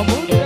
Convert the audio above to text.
Como